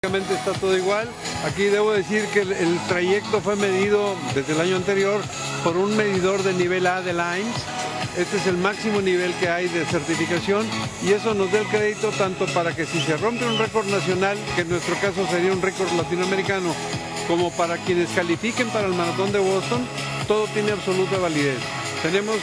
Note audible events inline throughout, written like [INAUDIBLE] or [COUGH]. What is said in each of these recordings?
Prácticamente está todo igual. Aquí debo decir que el, el trayecto fue medido desde el año anterior por un medidor de nivel A de Lines. Este es el máximo nivel que hay de certificación y eso nos da el crédito tanto para que si se rompe un récord nacional, que en nuestro caso sería un récord latinoamericano, como para quienes califiquen para el maratón de Boston, todo tiene absoluta validez. Tenemos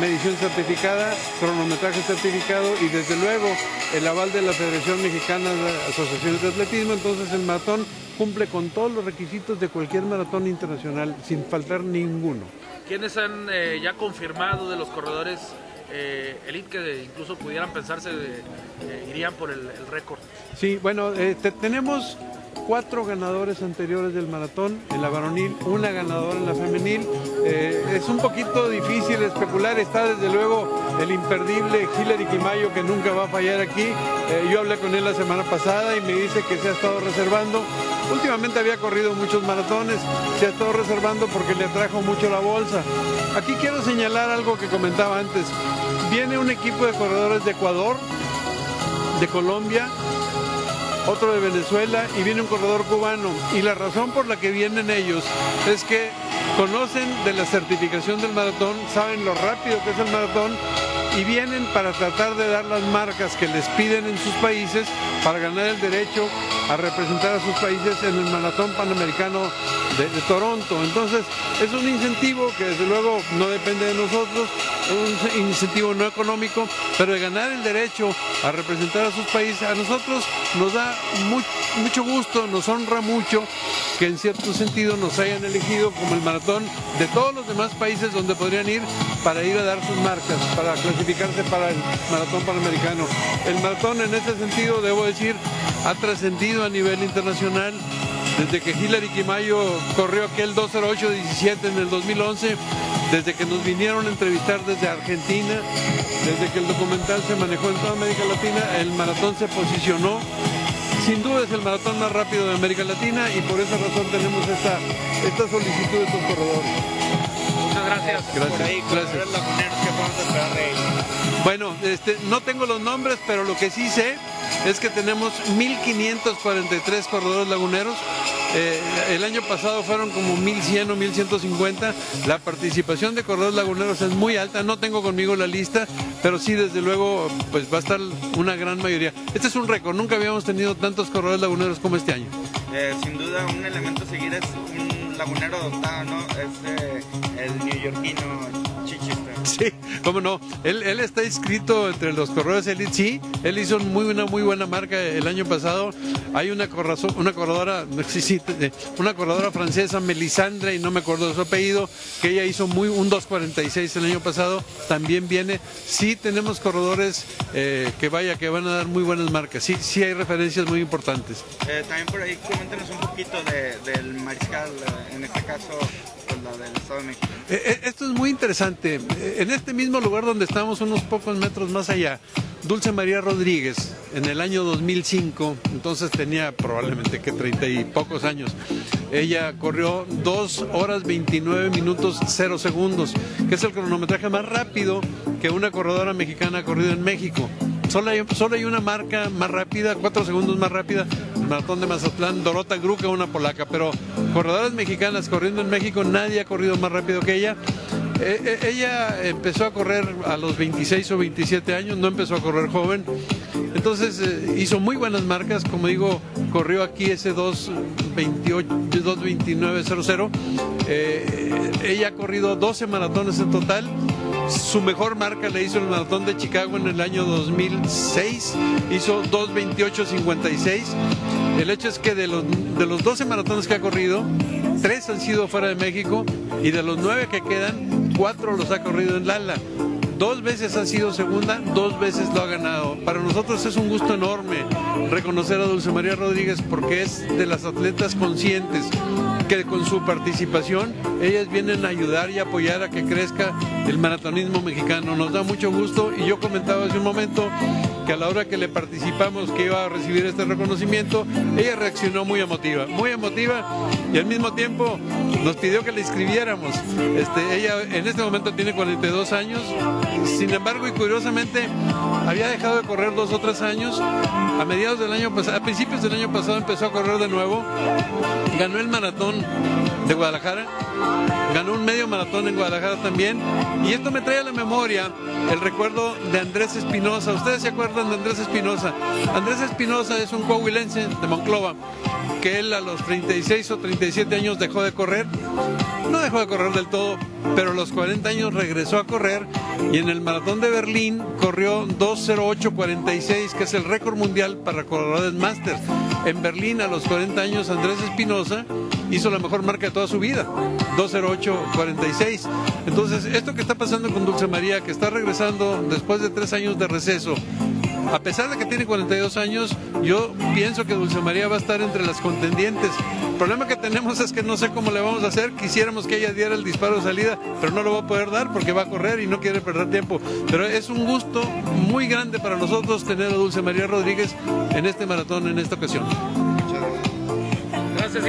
medición certificada, cronometraje certificado y desde luego el aval de la Federación Mexicana de Asociaciones de Atletismo, entonces el maratón cumple con todos los requisitos de cualquier maratón internacional sin faltar ninguno. ¿Quiénes han eh, ya confirmado de los corredores eh, elite que incluso pudieran pensarse de- eh, irían por el, el récord? Sí, bueno, eh, te- tenemos cuatro ganadores anteriores del maratón en la varonil, una ganadora en la femenil. Eh, es un poquito difícil especular, está desde luego el imperdible Hillary Quimayo que nunca va a fallar aquí. Eh, yo hablé con él la semana pasada y me dice que se ha estado reservando. Últimamente había corrido muchos maratones, se ha estado reservando porque le atrajo mucho la bolsa. Aquí quiero señalar algo que comentaba antes. Viene un equipo de corredores de Ecuador, de Colombia, otro de Venezuela y viene un corredor cubano. Y la razón por la que vienen ellos es que conocen de la certificación del maratón, saben lo rápido que es el maratón y vienen para tratar de dar las marcas que les piden en sus países para ganar el derecho a representar a sus países en el maratón panamericano de, Toronto. Entonces es un incentivo que desde luego no depende de nosotros, es un incentivo no económico, pero de ganar el derecho a representar a sus países, a nosotros nos da mu- mucho gusto, nos honra mucho que en cierto sentido nos hayan elegido como el maratón de todos los demás países donde podrían ir para ir a dar sus marcas, para clasificarse para el maratón panamericano. El maratón en ese sentido, debo decir, ha trascendido a nivel internacional. Desde que Hillary Quimayo corrió aquel 208-17 en el 2011, desde que nos vinieron a entrevistar desde Argentina, desde que el documental se manejó en toda América Latina, el maratón se posicionó sin duda es el maratón más rápido de América Latina y por esa razón tenemos esta, esta solicitud de estos corredores. Muchas gracias. Gracias. Por ahí, gracias. corredores laguneros que podemos esperar de ellos. Bueno, este, no tengo los nombres, pero lo que sí sé es que tenemos 1.543 corredores laguneros. Eh, el año pasado fueron como 1.100 o 1.150. La participación de corredores laguneros es muy alta. No tengo conmigo la lista, pero sí, desde luego, pues va a estar una gran mayoría. Este es un récord. Nunca habíamos tenido tantos corredores laguneros como este año. Eh, sin duda, un elemento a seguir es un lagunero dotado, ¿no? Es eh, el neoyorquino. [LAUGHS] Sí, cómo no. Él, él está inscrito entre los corredores elite, sí. Él hizo muy una muy buena marca el año pasado. Hay una corrazo- una corredora, sí, sí, eh, una corredora francesa, Melisandre, y no me acuerdo de su apellido, que ella hizo muy un 2.46 el año pasado. También viene. Sí tenemos corredores eh, que vaya, que van a dar muy buenas marcas. Sí, sí hay referencias muy importantes. Eh, también por ahí, coméntanos un poquito de- del mariscal, en este caso, la del Estado de México. Eh, eh, Esto es muy interesante. Eh, En este mismo lugar donde estamos, unos pocos metros más allá, Dulce María Rodríguez, en el año 2005, entonces tenía probablemente que 30 y pocos años, ella corrió 2 horas 29 minutos 0 segundos, que es el cronometraje más rápido que una corredora mexicana ha corrido en México. Solo hay, solo hay una marca más rápida, cuatro segundos más rápida, el maratón de Mazatlán, Dorota Gruca, una polaca, pero corredoras mexicanas corriendo en México, nadie ha corrido más rápido que ella. Eh, eh, ella empezó a correr a los 26 o 27 años, no empezó a correr joven. Entonces eh, hizo muy buenas marcas, como digo, corrió aquí ese 2.28, 2.29.00. Eh, ella ha corrido 12 maratones en total. Su mejor marca le hizo el maratón de Chicago en el año 2006, hizo 2.28.56. El hecho es que de los, de los 12 maratones que ha corrido, tres han sido fuera de México y de los nueve que quedan, cuatro los ha corrido en Lala. Dos veces ha sido segunda, dos veces lo ha ganado. Para nosotros es un gusto enorme reconocer a Dulce María Rodríguez porque es de las atletas conscientes que con su participación ellas vienen a ayudar y apoyar a que crezca el maratonismo mexicano. Nos da mucho gusto y yo comentaba hace un momento que a la hora que le participamos que iba a recibir este reconocimiento, ella reaccionó muy emotiva, muy emotiva y al mismo tiempo nos pidió que le inscribiéramos. Este, ella en este momento tiene 42 años, sin embargo y curiosamente había dejado de correr dos o tres años. A mediados del año pasado, a principios del año pasado empezó a correr de nuevo, ganó el maratón de Guadalajara, ganó un medio maratón en Guadalajara también y esto me trae a la memoria el recuerdo de Andrés Espinosa. Ustedes se acuerdan de Andrés Espinosa. Andrés Espinosa es un coahuilense de Monclova que él a los 36 o 37 años dejó de correr. No dejó de correr del todo, pero a los 40 años regresó a correr y en el maratón de Berlín corrió 2.08.46, que es el récord mundial para corredores máster. En Berlín a los 40 años Andrés Espinosa hizo la mejor marca de toda su vida, 2.08.46. Entonces, esto que está pasando con Dulce María, que está regresando después de tres años de receso, a pesar de que tiene 42 años, yo pienso que Dulce María va a estar entre las contendientes. El problema que tenemos es que no sé cómo le vamos a hacer. Quisiéramos que ella diera el disparo de salida, pero no lo va a poder dar porque va a correr y no quiere perder tiempo. Pero es un gusto muy grande para nosotros tener a Dulce María Rodríguez en este maratón en esta ocasión. Gracias,